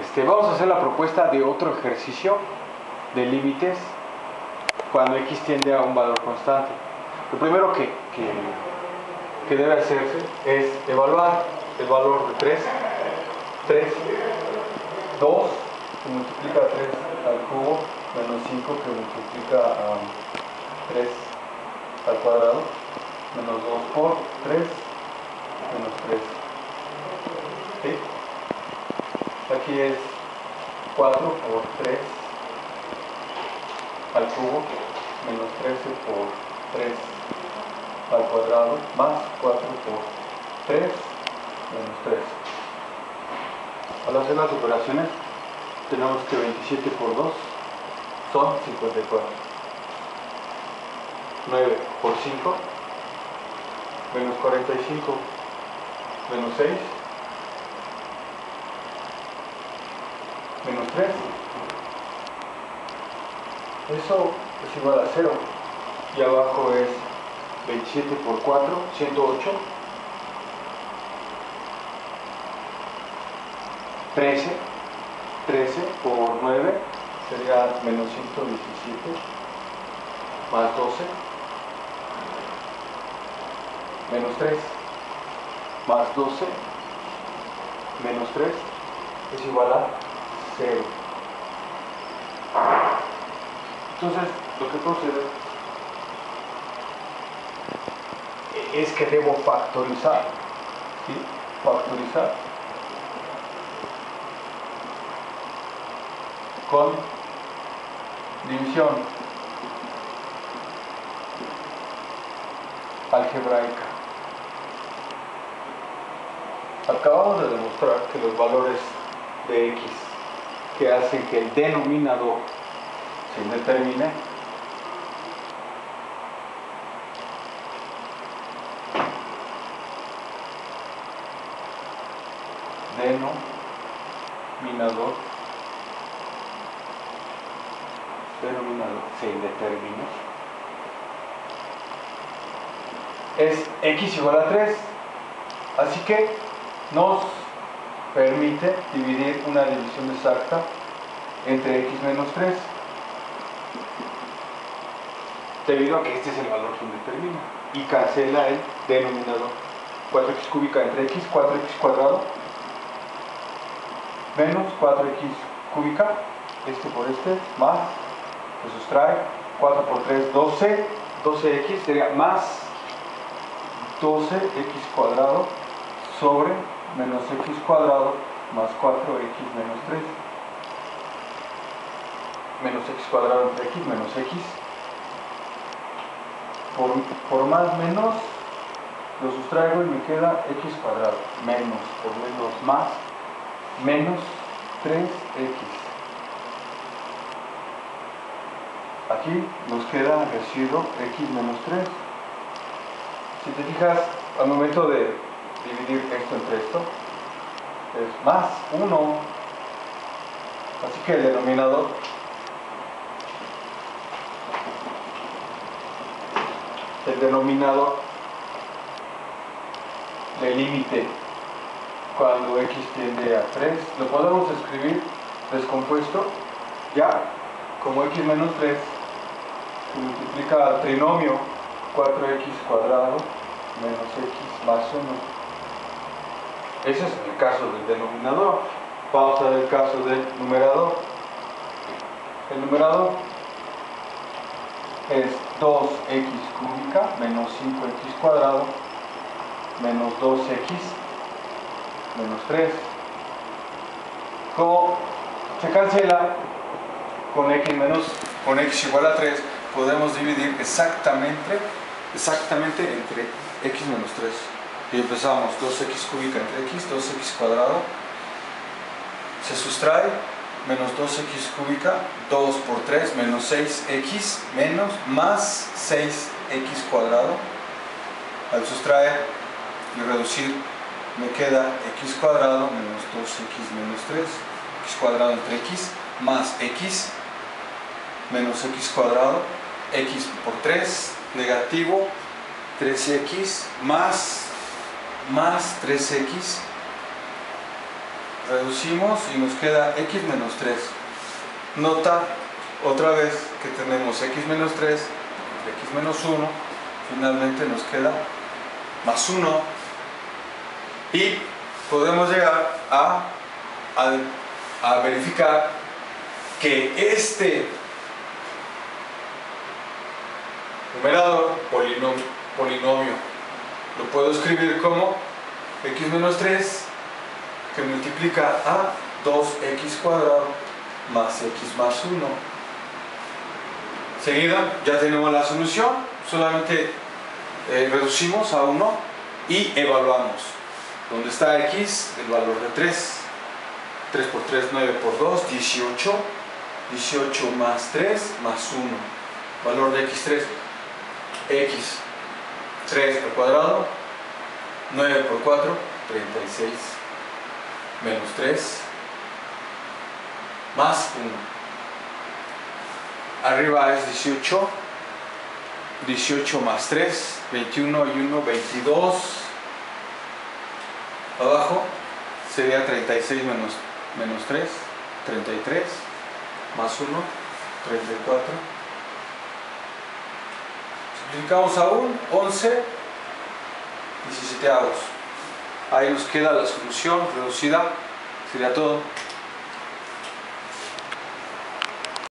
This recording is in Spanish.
Este, vamos a hacer la propuesta de otro ejercicio de límites cuando x tiende a un valor constante. Lo primero que, que, que debe hacerse es evaluar el valor de 3, 3, 2, que multiplica 3 al cubo, menos 5 que multiplica a 3 al cuadrado, menos 2 por 3, menos 3. ¿Sí? Aquí es 4 por 3 al cubo, menos 13 por 3 al cuadrado, más 4 por 3, menos 3. Al hacer las operaciones, tenemos que 27 por 2 son 54. 9 por 5, menos 45, menos 6, menos 3. Eso es igual a 0. Y abajo es 27 por 4, 108. 13. 13 por 9 sería menos 117 más 12 menos 3 más 12 menos 3 es igual a 0. Entonces, lo que procede es que debo factorizar. ¿sí? Factorizar con división algebraica. Acabamos de demostrar que los valores de x que hacen que el denominador se indetermine denominador denominador se indetermine es x igual a 3 así que nos permite dividir una división exacta entre x menos 3 debido a que este es el valor que determina y cancela el denominador 4x cúbica entre x, 4x cuadrado menos 4x cúbica este por este, más se sustrae 4 por 3, 12 12x sería más 12x cuadrado sobre menos x cuadrado más 4x menos 3 menos x cuadrado entre x menos x. Por, por más menos lo sustraigo y me queda x cuadrado. Menos por menos más menos 3x aquí nos queda residuo x menos 3 si te fijas al momento de dividir esto entre esto es más 1 así que el denominador el denominador del límite cuando x tiende a 3 lo podemos escribir descompuesto ya como x menos 3 se multiplica al trinomio 4x cuadrado menos x más 1 ese es el caso del denominador. Vamos a ver el caso del numerador. El numerador es 2x cúbica menos 5x cuadrado menos 2x menos 3 como se cancela con x menos con x igual a 3 podemos dividir exactamente exactamente entre x menos 3 y empezamos 2x cúbica entre x 2x cuadrado se sustrae menos 2x cúbica 2 por 3 menos 6x menos más 6x cuadrado. Al sustraer y reducir me queda x cuadrado menos 2x menos 3 x cuadrado entre x más x menos x cuadrado x por 3 negativo 3x más más 3x reducimos y nos queda x menos 3. Nota otra vez que tenemos x menos 3, x menos 1, finalmente nos queda más 1 y podemos llegar a, a, a verificar que este numerador polinomio, polinomio lo puedo escribir como x menos 3 que multiplica a 2x cuadrado más x más 1 seguida ya tenemos la solución. Solamente eh, reducimos a 1 y evaluamos. Donde está x, el valor de 3 3 por 3, 9 por 2, 18 18 más 3 más 1 valor de x3 x 3 al cuadrado 9 por 4 36 menos 3 más 1 arriba es 18 18 más 3 21 y 1 22 abajo sería 36 menos, menos 3 33 más 1 34 Multiplicamos aún 11 17 avos. Ahí nos queda la solución reducida. Sería todo.